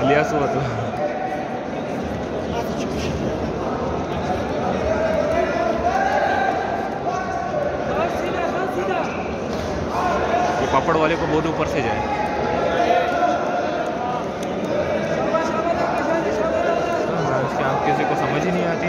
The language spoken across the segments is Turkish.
الیاس ہوا تو پاپڑ والے کو بہت اوپر سے جائے۔ ہاں، اس آنکھ کسی کو سمجھ ہی نہیں آتی۔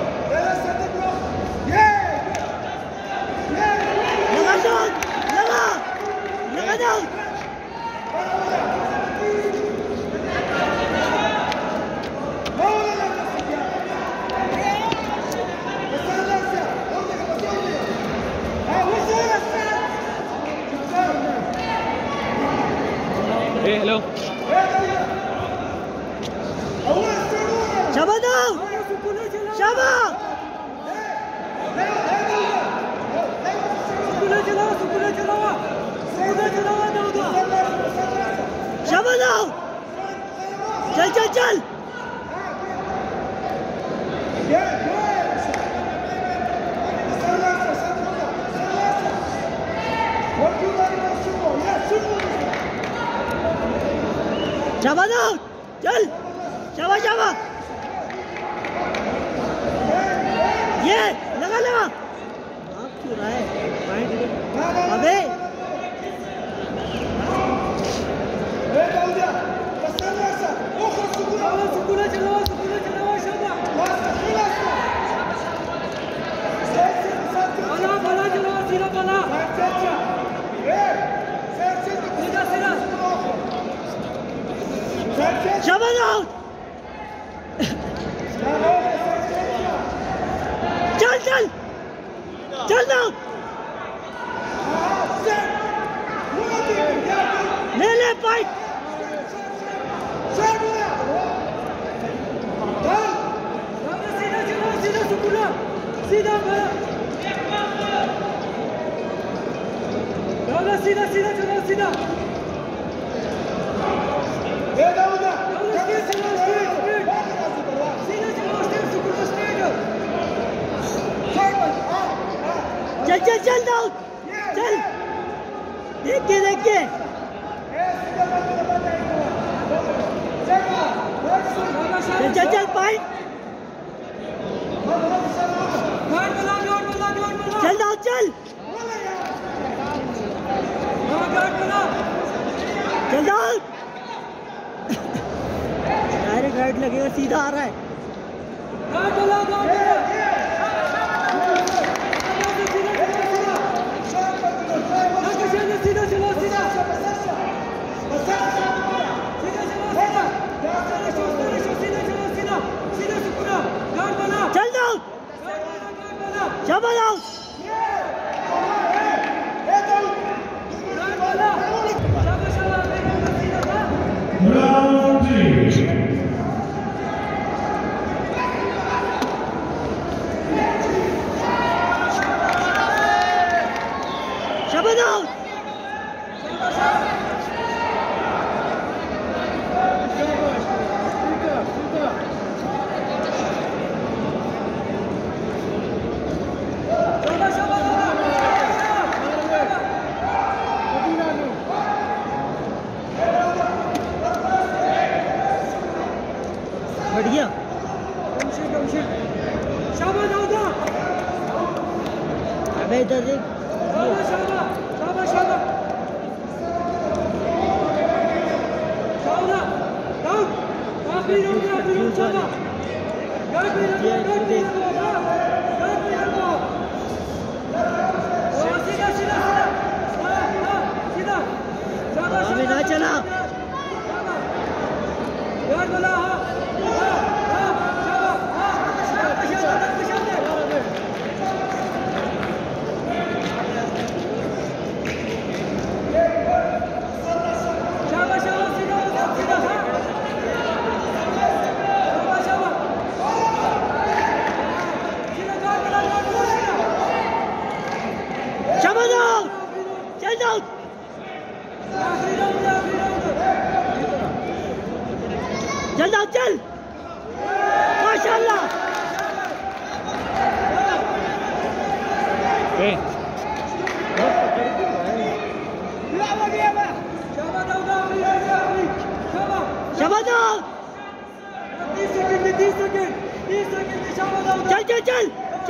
Hey, hello. Şabanov! Şaban! Şabanov! Gel gel gel! Gel! شاباش چل شاباش شاباش یہ لگا لگا آپ کیوں رہا ہے ابے out! Turn down! Turn down! Lele fight! सीधा सीधा सीधा सीधा چل چل دو چل دیکھیے دیکھیے چل چل چل پائی چل داؤد چل چل داؤد ڈائریکٹ رائٹ لگے گا سیدھا آ رہا ہے Kemal al. Round two. Şabanal! dedi. Abi ne çalak? Yargıla ha! Çabuk ol! Sen al! Gel al gel! Maşallah! Hey! Şaban al! Gel gel gel!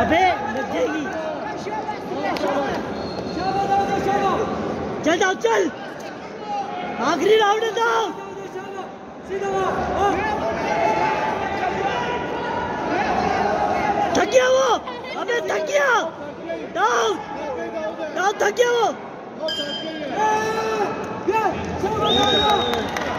ابے لگ گی چل جاؤ، چل۔ آخری راؤنڈ تھکیا وہ۔ ابھی تھکیا داؤ داؤ تھک وہ۔ 예! 성공하자!